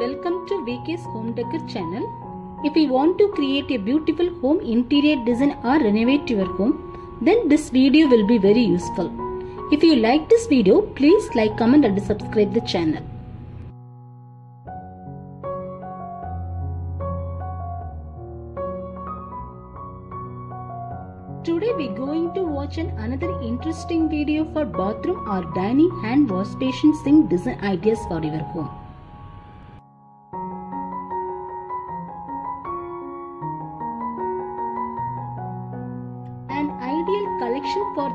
welcome to VKS Home Decor channel. If you want to create a beautiful home interior design or renovate your home, then this video will be very useful. If you like this video, please like, comment and subscribe the channel. Today we are going to watch an another interesting video for bathroom or dining hand wash basin sink design ideas for your home.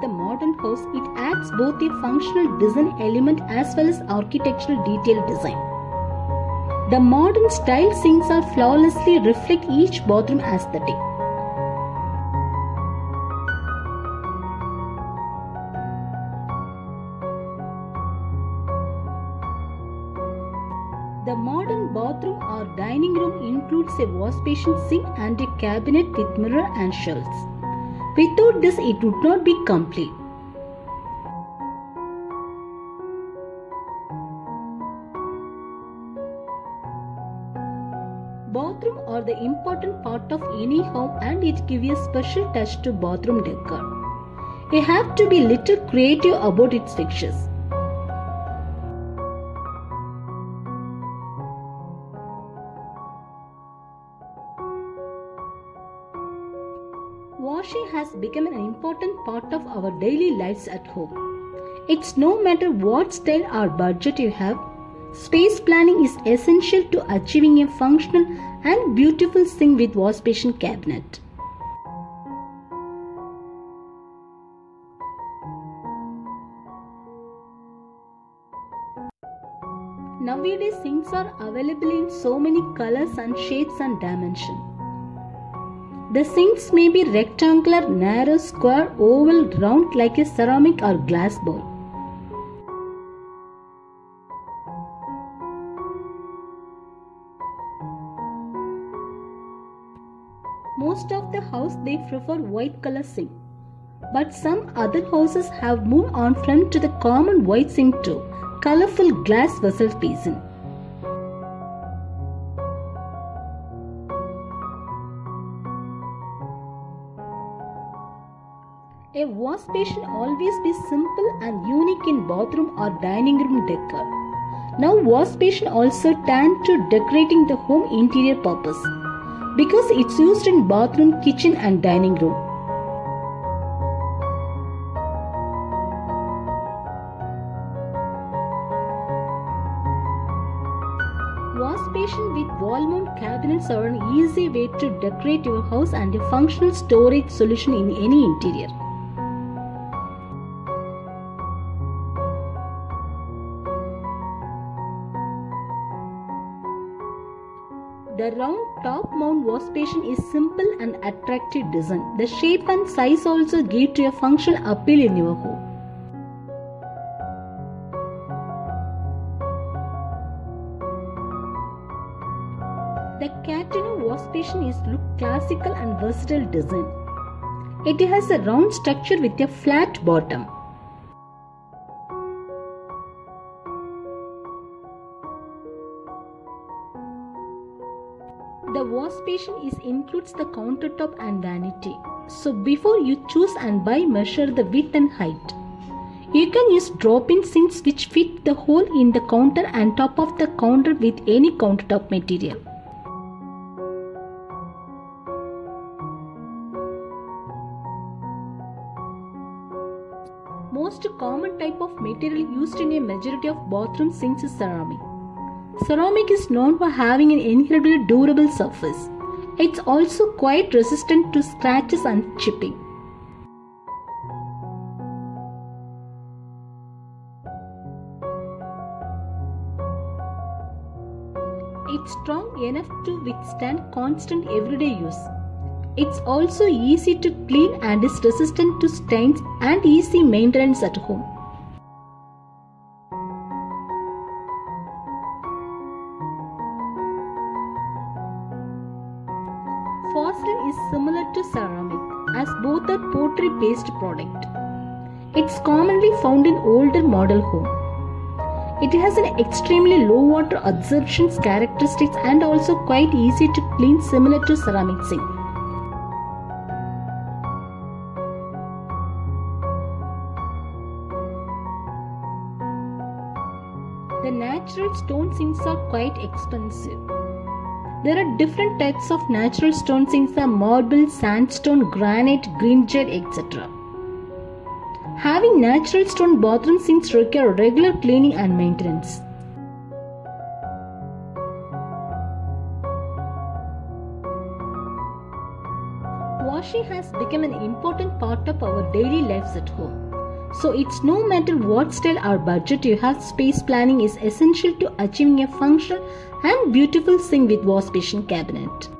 The modern house, it adds both a functional design element as well as architectural detail design. The modern style sinks are flawlessly reflect each bathroom aesthetic. The modern bathroom or dining room includes a wash basin sink and a cabinet with mirror and shelves. Without this, it would not be complete. Bathroom are the important part of any home and it gives a special touch to bathroom decor. You have to be little creative about its fixtures. Become an important part of our daily lives at home. It's no matter what style or budget you have, space planning is essential to achieving a functional and beautiful sink with wash basin cabinet. Nowadays, sinks are available in so many colors and shapes and dimensions. The sinks may be rectangular, narrow, square, oval, round like a ceramic or glass bowl. Most of the house they prefer white color sink. But some other houses have moved on from to the common white sink to colorful glass vessel basin. Wash always be simple and unique in bathroom or dining room decor. Now wash basin also tend to decorating the home interior purpose because it's used in bathroom, kitchen and dining room. Wash basin with wall mount cabinets are an easy way to decorate your house and a functional storage solution in any interior. The round top mount wash basin is simple and attractive design. The shape and size also give to a functional appeal in your home. The Catino wash basin is look classical and versatile design. It has a round structure with a flat bottom. Includes the countertop and vanity. So before you choose and buy measure the width and height. You can use drop-in sinks which fit the hole in the counter and top of the counter with any countertop material. Most common type of material used in a majority of bathroom sinks is ceramic. Ceramic is known for having an incredibly durable surface. It's also quite resistant to scratches and chipping. It's strong enough to withstand constant everyday use. It's also easy to clean and is resistant to stains and easy maintenance at home. Found in older model home. It has an extremely low water absorption characteristics and also quite easy to clean similar to ceramic sink. The natural stone sinks are quite expensive. There are different types of natural stone sinks are marble, sandstone, granite, green jade, etc. Having natural stone bathroom sinks require regular cleaning and maintenance. Washing has become an important part of our daily lives at home. So it's no matter what style or budget you have, space planning is essential to achieving a functional and beautiful sink with wash basin cabinet.